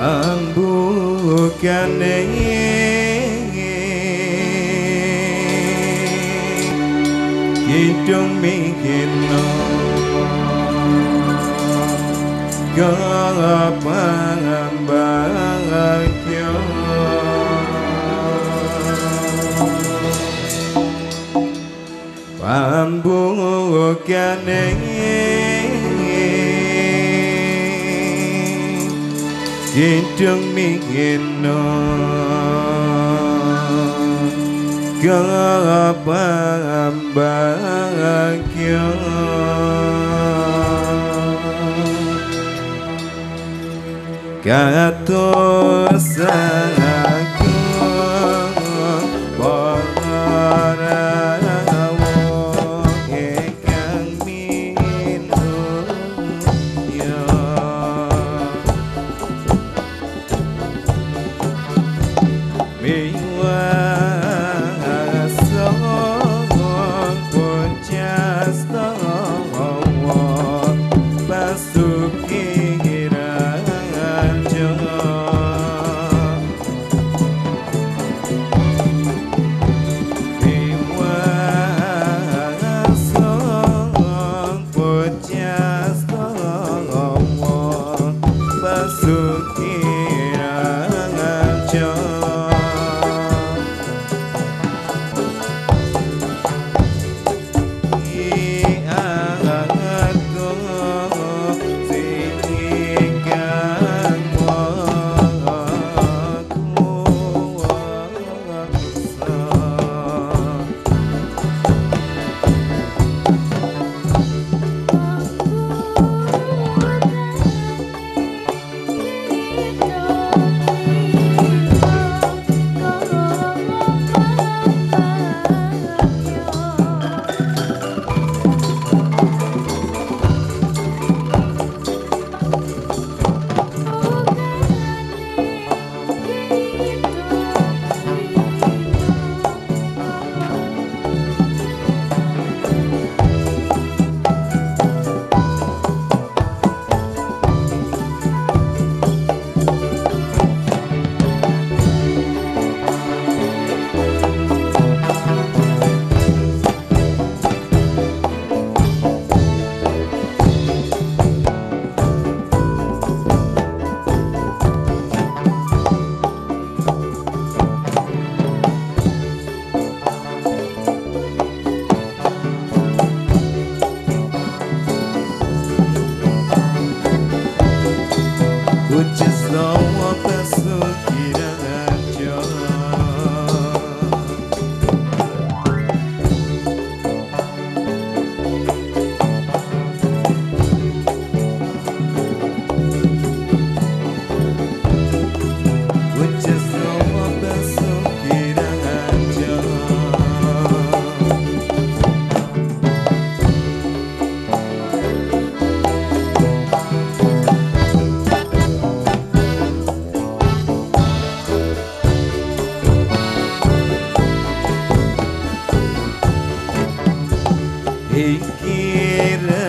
Pambukane Kidung mikino Gapang bagyo Pambukane Kidung mikino Gapang bagyo Katos Ucuz doğma pesukire Fikir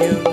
you.